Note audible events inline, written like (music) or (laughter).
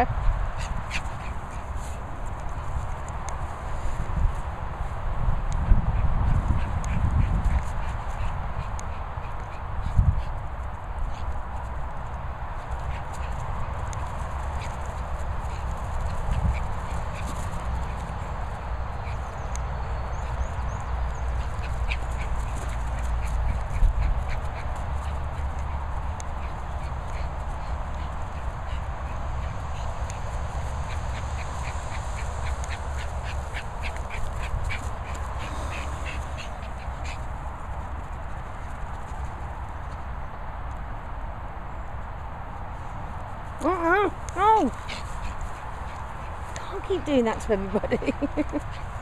Okay. Uh-uh. Oh! Can't keep doing that to everybody. (laughs)